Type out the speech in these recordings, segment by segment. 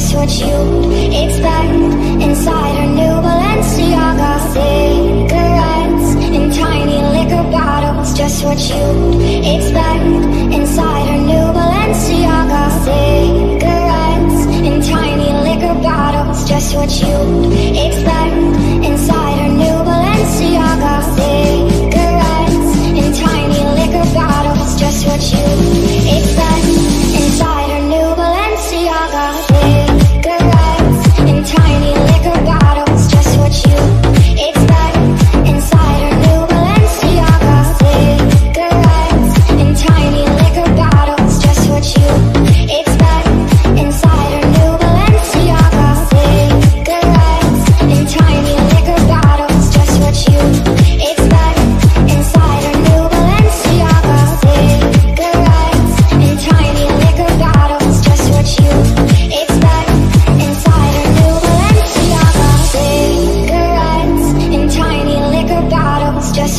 just what you'd expect inside her new Balenciaga cigarettes tiny liquor bottles. Just what you'd expect inside her new Balenciaga cigarettes tiny liquor bottles. Just what you'd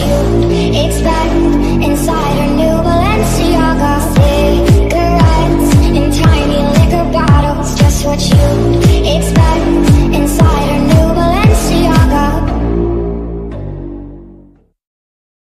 In